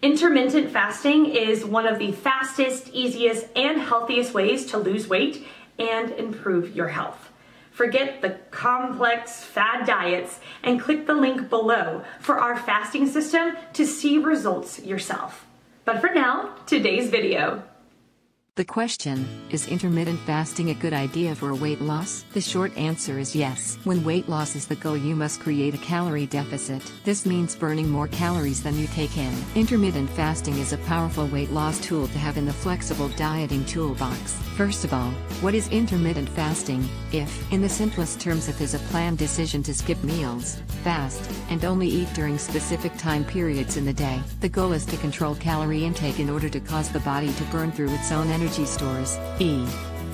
Intermittent fasting is one of the fastest, easiest, and healthiest ways to lose weight and improve your health. Forget the complex fad diets and click the link below for our fasting system to see results yourself. But for now, today's video. The question Is intermittent fasting a good idea for weight loss? The short answer is yes. When weight loss is the goal, you must create a calorie deficit. This means burning more calories than you take in. Intermittent fasting is a powerful weight loss tool to have in the flexible dieting toolbox. First of all, what is intermittent fasting? If, in the simplest terms, it is a planned decision to skip meals, fast, and only eat during specific time periods in the day, the goal is to control calorie intake in order to cause the body to burn through its own energy energy stores, e.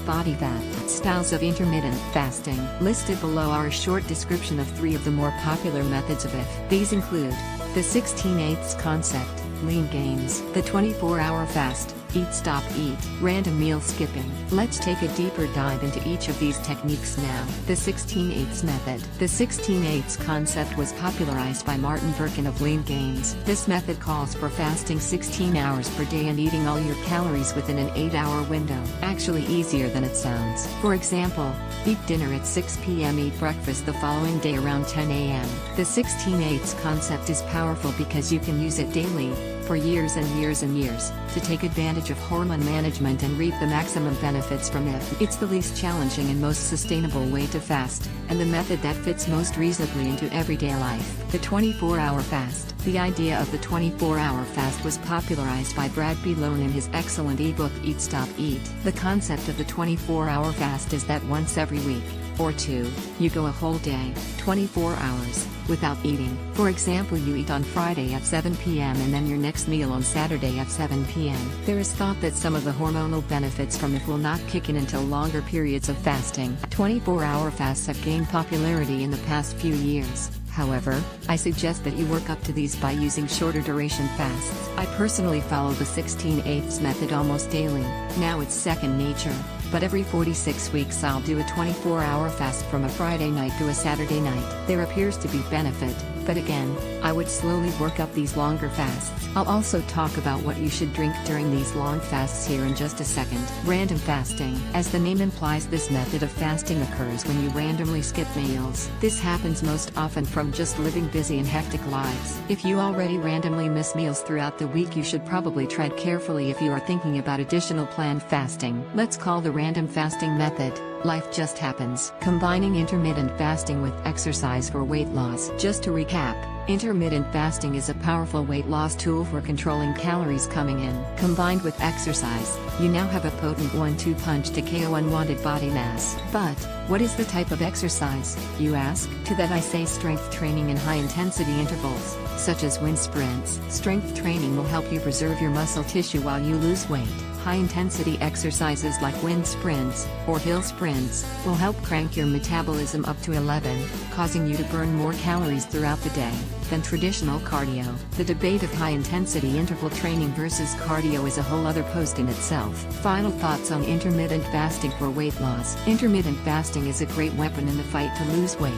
Body fat. Styles of intermittent fasting. Listed below are a short description of three of the more popular methods of IF. These include the 16 8 concept, lean gains, the 24 hour fast, Eat Stop Eat, random meal skipping. Let's take a deeper dive into each of these techniques now. The 16 8 method. The 16 8 concept was popularized by Martin Berkhan of Lean Gains. This method calls for fasting 16 hours per day and eating all your calories within an 8 hour window. Actually easier than it sounds. For example, eat dinner at 6 p.m. eat breakfast the following day around 10 a.m. The 16 8 concept is powerful because you can use it daily, for years and years and years, to take advantage of hormone management and reap the maximum benefits from it. It's the least challenging and most sustainable way to fast, and the method that fits most reasonably into everyday life. The 24-hour fast. The idea of the 24-hour fast was popularized by Brad B. In his excellent ebook Eat Stop Eat. The concept of the 24-hour fast is that once every week, or two, you go a whole day, 24 hours, without eating. For example, you eat on Friday at 7 p.m. and then your next meal on Saturday at 7 p.m. There is thought that some of the hormonal benefits from it will not kick in until longer periods of fasting. 24 hour fasts have gained popularity in the past few years. However, I suggest that you work up to these by using shorter duration fasts. I personally follow the 16 8 method almost daily, now it's second nature, but every 46 weeks I'll do a 24 hour fast from a Friday night to a Saturday night. There appears to be benefit, but again, I would slowly work up these longer fasts. I'll also talk about what you should drink during these long fasts here in just a second. Random fasting. As the name implies this method of fasting occurs when you randomly skip meals. This happens most often from just living busy and hectic lives. If you already randomly miss meals throughout the week you should probably tread carefully if you are thinking about additional planned fasting. Let's call the random fasting method life just happens. Combining intermittent fasting with exercise for weight loss. Just to recap, cap intermittent fasting is a powerful weight loss tool for controlling calories coming in. Combined with exercise, you now have a potent one-two punch to KO unwanted body mass. But, what is the type of exercise, you ask? To that I say strength training in high-intensity intervals, such as wind sprints. Strength training will help you preserve your muscle tissue while you lose weight. High-intensity exercises like wind sprints, or hill sprints, will help crank your metabolism up to 11, causing you to burn more calories throughout the day than traditional cardio. The debate of high-intensity interval training versus cardio is a whole other post in itself. Final thoughts on intermittent fasting for weight loss. Intermittent fasting is a great weapon in the fight to lose weight.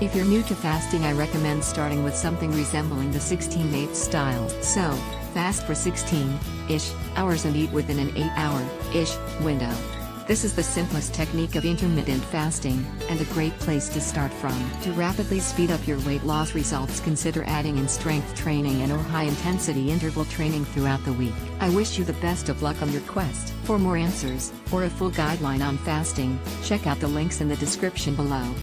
If you're new to fasting I recommend starting with something resembling the 16-8 style. So, fast for 16-ish hours and eat within an 8-hour-ish window. This is the simplest technique of intermittent fasting, and a great place to start from. To rapidly speed up your weight loss results consider adding in strength training and or high-intensity interval training throughout the week. I wish you the best of luck on your quest. For more answers, or a full guideline on fasting, check out the links in the description below.